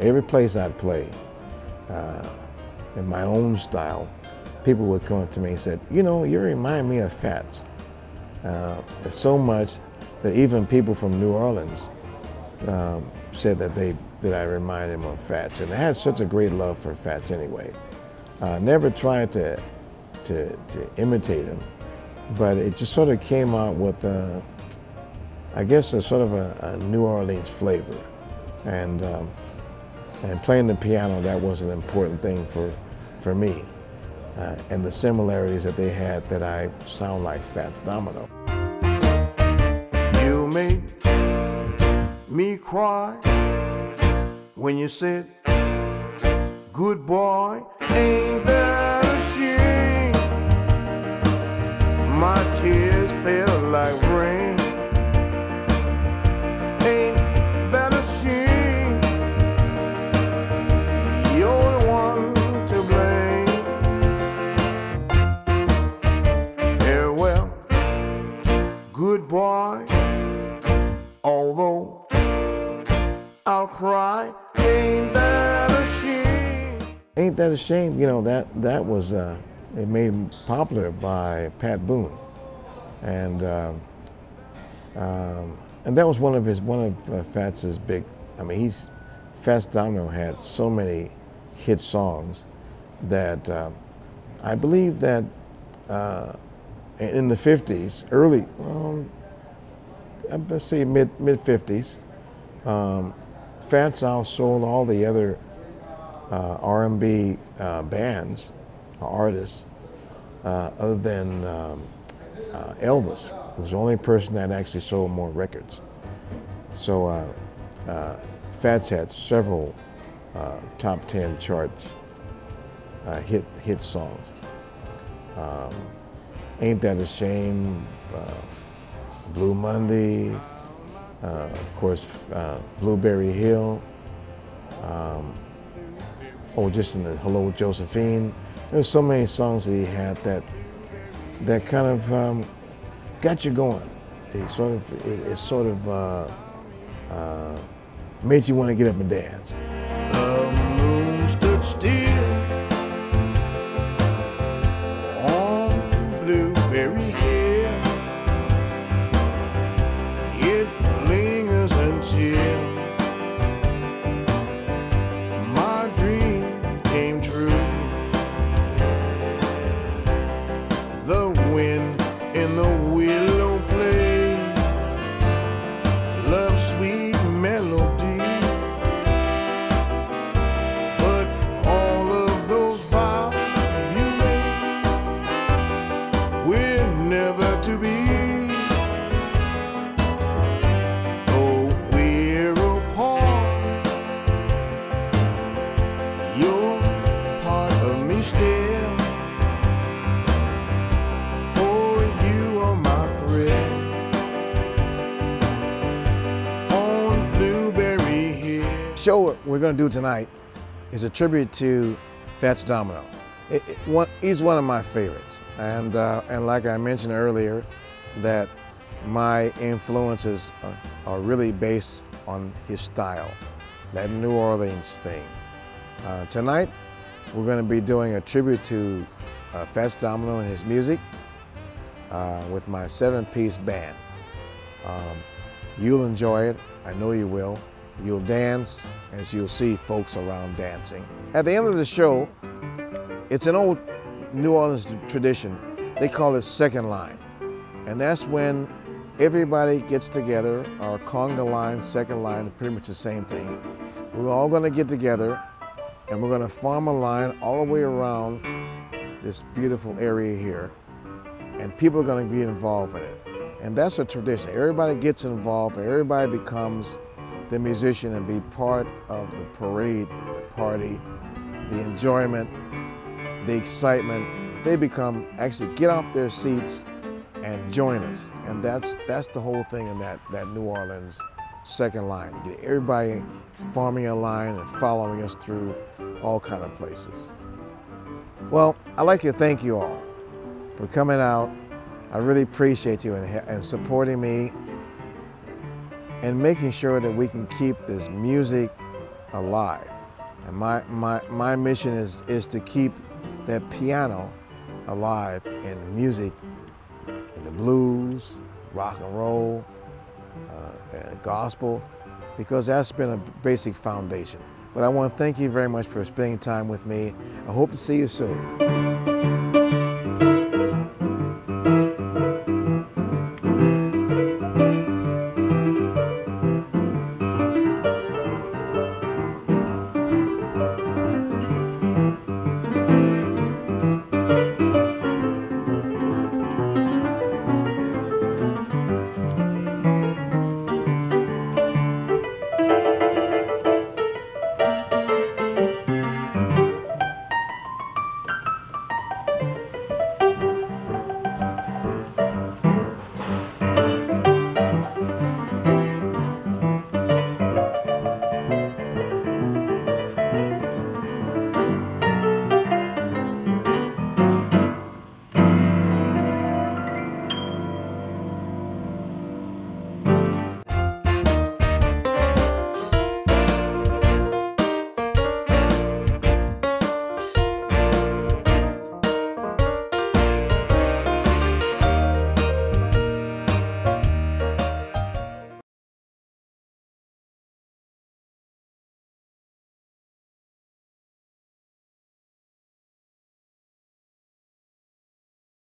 Every place I'd play, uh, in my own style, people would come up to me and said, you know, you remind me of Fats. Uh, so much that even people from New Orleans um, said that they that I reminded them of Fats, and I had such a great love for Fats anyway. Uh, never tried to, to to imitate him, but it just sort of came out with, a, I guess, a sort of a, a New Orleans flavor, and um, and playing the piano that was an important thing for for me, uh, and the similarities that they had that I sound like Fats Domino. You made me cry when you said, Good boy, ain't that that a shame? You know that that was uh, it made popular by Pat Boone, and um, um, and that was one of his one of uh, Fats's big. I mean, he's Fats Domino had so many hit songs that uh, I believe that uh, in the '50s, early, um, let's say mid mid '50s, um, Fats outsold all the other uh, R&B uh, bands, or artists, uh, other than um, uh, Elvis. He was the only person that actually sold more records. So uh, uh, Fats had several top 10 charts hit, hit songs. Um, Ain't That a Shame, Blue Monday, uh, of course, uh, Blueberry Hill. Um, oh, just in the Hello Josephine. There's so many songs that he had that that kind of um, got you going. It sort of, it, it sort of uh, uh made you want to get up and dance. Show we're going to do tonight is a tribute to Fats Domino. It, it- one, he's one of my favorites, and uh, and like I mentioned earlier, that my influences are, are really based on his style, that New Orleans thing. Uh, tonight, we're going to be doing a tribute to uh, Fats Domino and his music uh, with my seven-piece band. Um, you'll enjoy it. I know you will. You'll dance as you'll see folks around dancing. At the end of the show, it's an old New Orleans tradition. They call it second line. And that's when everybody gets together, our conga line, second line, pretty much the same thing. We're all gonna get together and we're gonna form a line all the way around this beautiful area here. And people are gonna be involved in it. And that's a tradition. Everybody gets involved, everybody becomes the musician and be part of the parade, the party, the enjoyment, the excitement. They become actually get off their seats and join us. And that's that's the whole thing in that, that New Orleans second line. You get everybody forming a line and following us through all kind of places. Well, I'd like to thank you all for coming out. I really appreciate you and, and supporting me and making sure that we can keep this music alive. And my, my, my mission is, is to keep that piano alive in the music, in the blues, rock and roll, uh, and gospel, because that's been a basic foundation. But I want to thank you very much for spending time with me. I hope to see you soon.